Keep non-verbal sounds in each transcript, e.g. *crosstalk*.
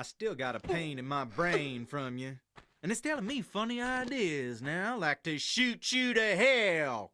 I still got a pain in my brain from you. And it's telling me funny ideas now, like to shoot you to hell.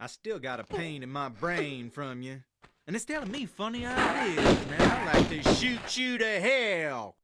I still got a pain in my brain from you. And it's telling me funny ideas now, like to shoot you to hell.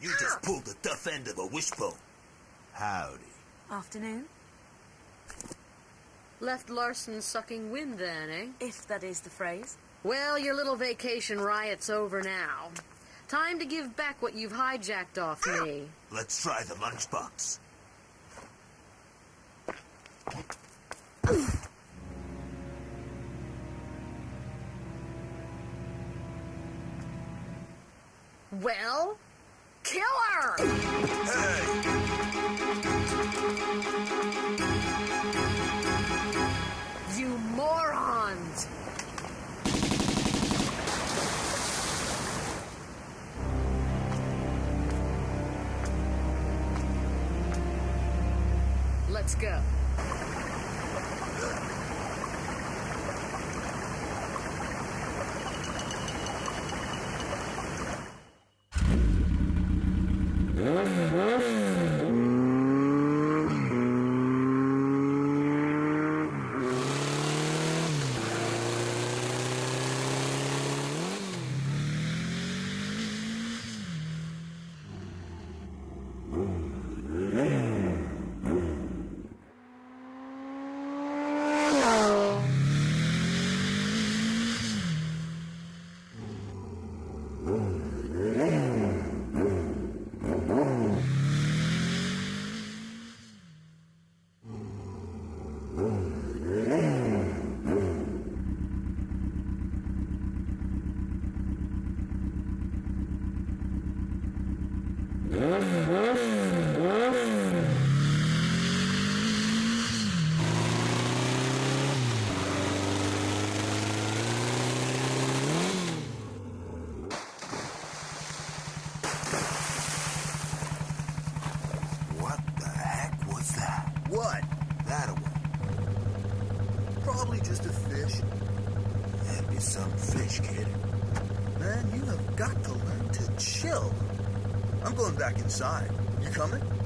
You just pulled the tough end of a wishbone. Howdy. Afternoon, Left Larson sucking wind then, eh? if that is the phrase. Well, your little vacation riot's over now. Time to give back what you've hijacked off me. *clears throat* Let's try the lunchbox. Well, kill her! Hey! You morons! Let's go. Some fish, kid. Man, you have got to learn to chill. I'm going back inside. You coming?